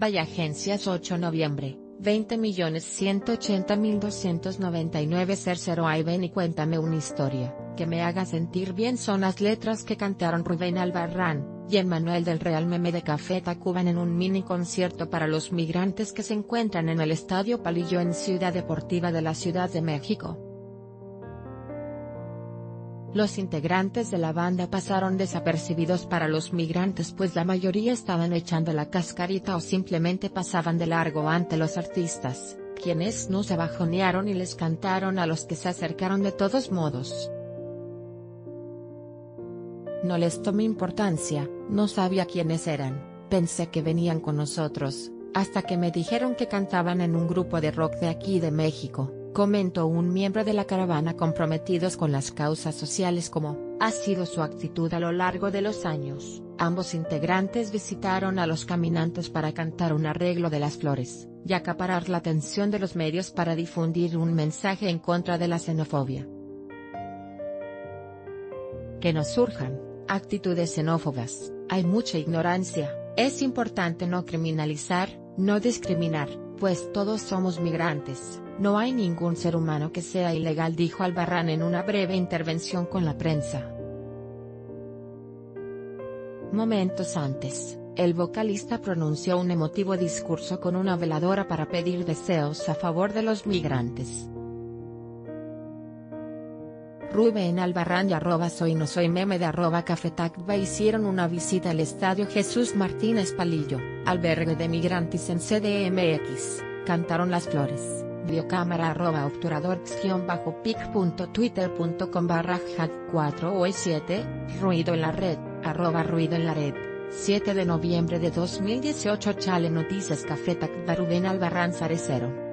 Vaya Agencias 8 noviembre, 20.180.299 ser 0 Ay ven y cuéntame una historia, que me haga sentir bien son las letras que cantaron Rubén Albarrán, y Emmanuel del Real Meme de Café Tacuban en un mini concierto para los migrantes que se encuentran en el Estadio Palillo en Ciudad Deportiva de la Ciudad de México. Los integrantes de la banda pasaron desapercibidos para los migrantes pues la mayoría estaban echando la cascarita o simplemente pasaban de largo ante los artistas, quienes no se bajonearon y les cantaron a los que se acercaron de todos modos. No les tomé importancia, no sabía quiénes eran, pensé que venían con nosotros, hasta que me dijeron que cantaban en un grupo de rock de aquí de México comentó un miembro de la caravana comprometidos con las causas sociales como, ha sido su actitud a lo largo de los años. Ambos integrantes visitaron a los caminantes para cantar un arreglo de las flores, y acaparar la atención de los medios para difundir un mensaje en contra de la xenofobia. Que no surjan, actitudes xenófobas, hay mucha ignorancia, es importante no criminalizar, no discriminar, pues todos somos migrantes. No hay ningún ser humano que sea ilegal dijo Albarrán en una breve intervención con la prensa. Momentos antes, el vocalista pronunció un emotivo discurso con una veladora para pedir deseos a favor de los migrantes. Rubén Albarrán y arroba soy soy meme de arroba cafetacba hicieron una visita al estadio Jesús Martínez Palillo, albergue de migrantes en CDMX, cantaron las flores videocámara arroba obturador-pic.twitter.com barra hack 4 o 7, ruido en la red, arroba ruido en la red. 7 de noviembre de 2018 Chale Noticias Café Tacbarubén Albarrán Zarecero.